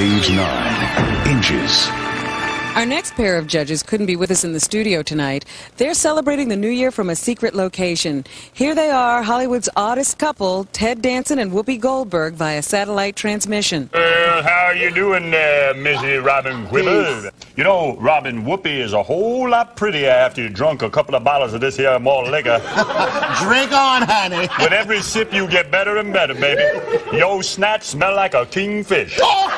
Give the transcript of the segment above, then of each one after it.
Age 9. Inches. Our next pair of judges couldn't be with us in the studio tonight. They're celebrating the new year from a secret location. Here they are, Hollywood's oddest couple, Ted Danson and Whoopi Goldberg, via satellite transmission. Well, how are you doing there, Missy Robin Quivers? You know, Robin, Whoopi is a whole lot prettier after you drunk a couple of bottles of this here malt liquor. Drink on, honey. With every sip, you get better and better, baby. Yo snatch smell like a kingfish. Oh.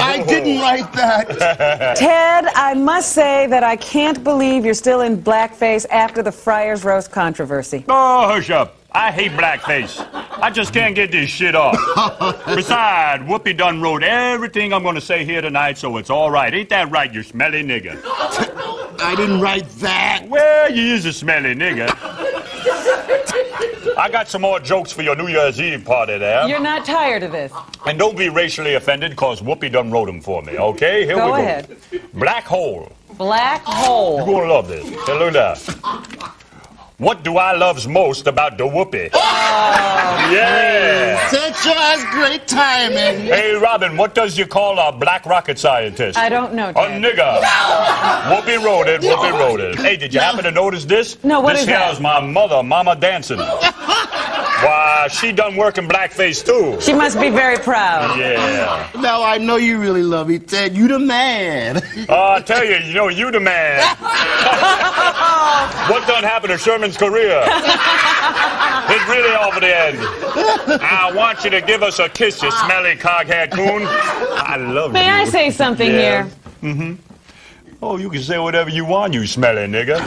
I oh. didn't write that. Ted, I must say that I can't believe you're still in blackface after the Friars Roast controversy. Oh, hush up. I hate blackface. I just can't get this shit off. Besides, Whoopi done wrote everything I'm going to say here tonight, so it's all right. Ain't that right, you smelly nigger? I didn't write that. Well, you is a smelly nigger. I got some more jokes for your New Year's Eve party there. You're not tired of this. And don't be racially offended, because Whoopi done wrote them for me, okay? Here Go we go. ahead. Black hole. Black hole. You're hole. going to love this. Hey, look at that. What do I loves most about the Whoopi? Oh, yeah. That sure has great timing. Hey, Robin, what does you call a black rocket scientist? I don't know, A Ted. nigger. Whoopi wrote it. Whoopi wrote it. Hey, did you happen to notice this? No, what this is here that? is my mother, Mama Dancing. Why, she done work in blackface too. She must be very proud. Yeah. Now I know you really love me, Ted. You the man. Oh, I tell you, you know, you the man. what done happened to Sherman's career? It's really over the end. I want you to give us a kiss, you smelly coghead coon. I love May you. May I say something Yeah. here? Mm-hmm. Oh, you can say whatever you want, you smelly nigga.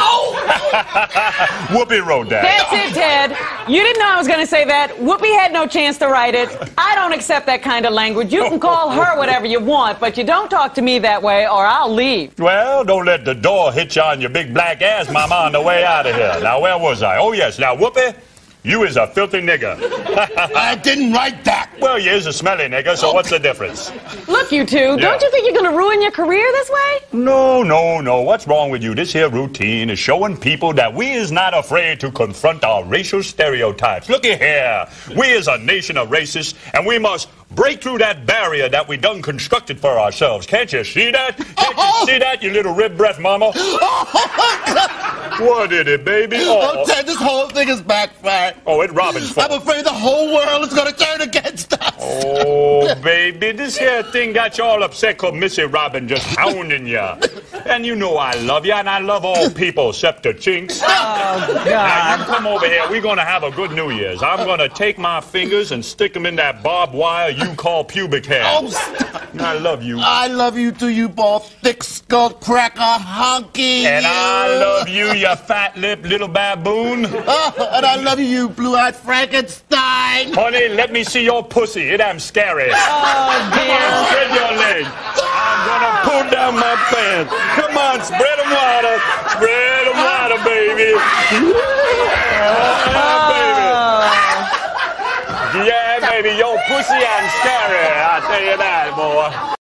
Whoopi wrote that. That's it, Ted. You didn't know I was going to say that. Whoopi had no chance to write it. I don't accept that kind of language. You can call her whatever you want, but you don't talk to me that way or I'll leave. Well, don't let the door hit you on your big black ass, mama, on the way out of here. Now, where was I? Oh, yes. Now, Whoopi, you is a filthy nigger. I didn't write that. well, you is a smelly nigger, so what's the difference? Look, you two, don't you think you're going to ruin your career this way? No, no, no. What's wrong with you? This here routine is showing people that we is not afraid to confront our racial stereotypes. Looky here. We is a nation of racists, and we must break through that barrier that we done constructed for ourselves. Can't you see that? Can't you oh, oh. see that, you little rib breath mama? Oh, What did it, baby? Oh, Ted, this whole thing is backfired. oh it's Robin's fault. I'm afraid the whole world is going to turn against us. Oh, baby, this here thing got you all upset because Missy Robin just hounding you. And you know I love you, and I love all people except the chinks. Oh, Now, you come over here. We're going to have a good New Year's. I'm going to take my fingers and stick them in that barbed wire you call pubic hair. Oh. I love you. I love you too, you bald, thick-skulled cracker honky. And I love you, you fat-lipped little baboon. Oh, and I love you, you blue-eyed Frankenstein. Honey, let me see your pussy. It am scary. Oh, dear. Spread your legs. I'm gonna pull down my pants. Come on, spread them wider. Spread them wider, baby. Yeah, baby. Ah. Yeah, baby. Your pussy, I'm scary. I tell you that, boy.